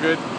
good.